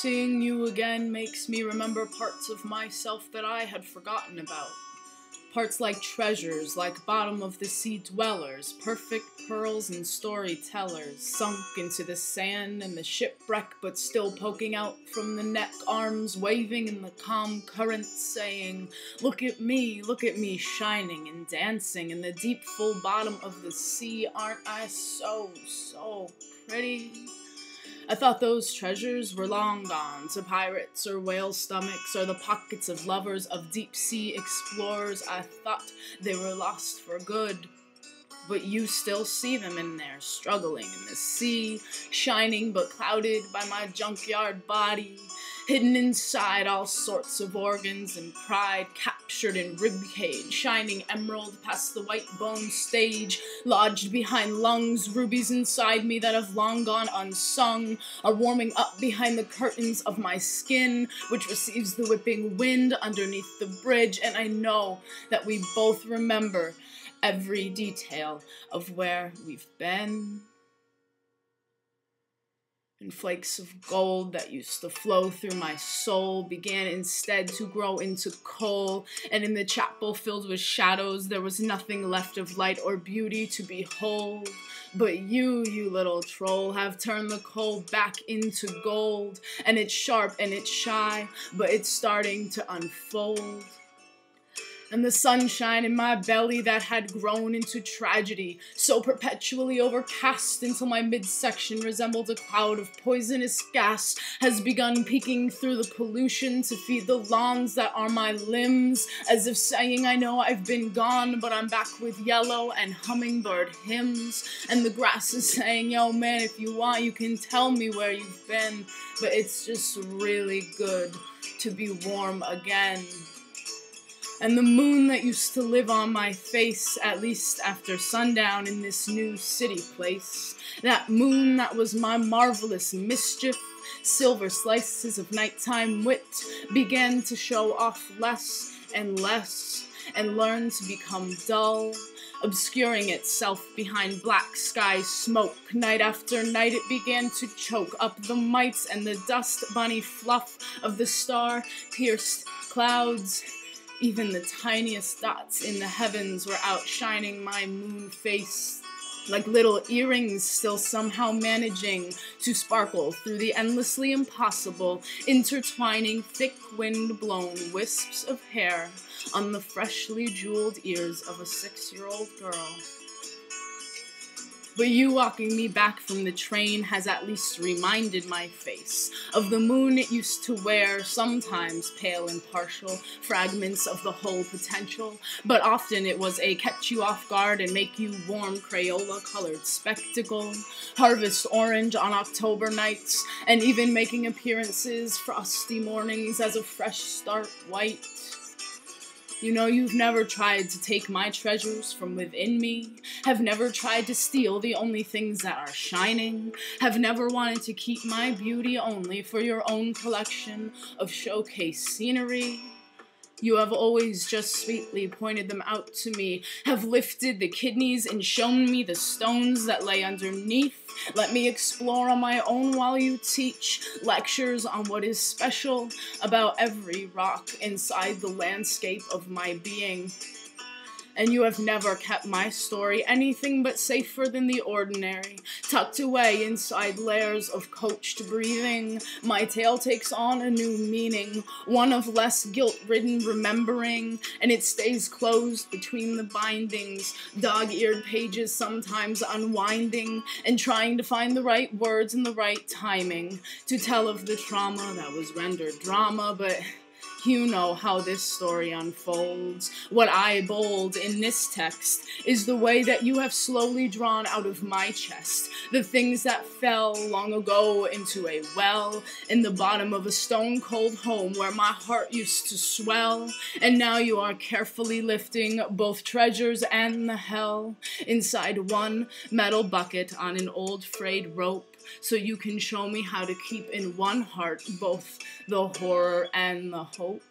Seeing you again makes me remember parts of myself that I had forgotten about. Parts like treasures, like bottom of the sea dwellers, perfect pearls and storytellers, sunk into the sand and the shipwreck, but still poking out from the neck, arms waving in the calm current, saying, Look at me, look at me, shining and dancing in the deep, full bottom of the sea. Aren't I so, so pretty? I thought those treasures were long gone to pirates or whale stomachs or the pockets of lovers of deep sea explorers. I thought they were lost for good. But you still see them in there, struggling in the sea, shining but clouded by my junkyard body, hidden inside all sorts of organs and pride, captured in ribcage, shining emerald past the white bone stage, lodged behind lungs, rubies inside me that have long gone unsung, are warming up behind the curtains of my skin, which receives the whipping wind underneath the bridge, and I know that we both remember every detail of where we've been and flakes of gold that used to flow through my soul began instead to grow into coal, and in the chapel filled with shadows, there was nothing left of light or beauty to behold. But you, you little troll, have turned the coal back into gold, and it's sharp and it's shy, but it's starting to unfold and the sunshine in my belly that had grown into tragedy, so perpetually overcast until my midsection resembled a cloud of poisonous gas, has begun peeking through the pollution to feed the lawns that are my limbs, as if saying, I know I've been gone, but I'm back with yellow and hummingbird hymns. And the grass is saying, Yo, man, if you want, you can tell me where you've been, but it's just really good to be warm again and the moon that used to live on my face, at least after sundown in this new city place. That moon that was my marvelous mischief, silver slices of nighttime wit, began to show off less and less and learn to become dull, obscuring itself behind black sky smoke. Night after night, it began to choke up the mites and the dust bunny fluff of the star pierced clouds even the tiniest dots in the heavens were outshining my moon face, like little earrings, still somehow managing to sparkle through the endlessly impossible, intertwining thick wind blown wisps of hair on the freshly jeweled ears of a six year old girl. But you walking me back from the train has at least reminded my face of the moon it used to wear, sometimes pale and partial, fragments of the whole potential. But often it was a catch you off guard and make you warm Crayola colored spectacle, harvest orange on October nights, and even making appearances frosty mornings as a fresh start white. You know, you've never tried to take my treasures from within me, have never tried to steal the only things that are shining, have never wanted to keep my beauty only for your own collection of showcase scenery. You have always just sweetly pointed them out to me, have lifted the kidneys and shown me the stones that lay underneath. Let me explore on my own while you teach lectures on what is special about every rock inside the landscape of my being and you have never kept my story anything but safer than the ordinary. Tucked away inside layers of coached breathing, my tale takes on a new meaning, one of less guilt ridden remembering, and it stays closed between the bindings, dog eared pages sometimes unwinding, and trying to find the right words and the right timing to tell of the trauma that was rendered drama, but you know how this story unfolds. What I bold in this text is the way that you have slowly drawn out of my chest the things that fell long ago into a well in the bottom of a stone cold home where my heart used to swell. And now you are carefully lifting both treasures and the hell inside one metal bucket on an old frayed rope so you can show me how to keep in one heart both the horror and the hope.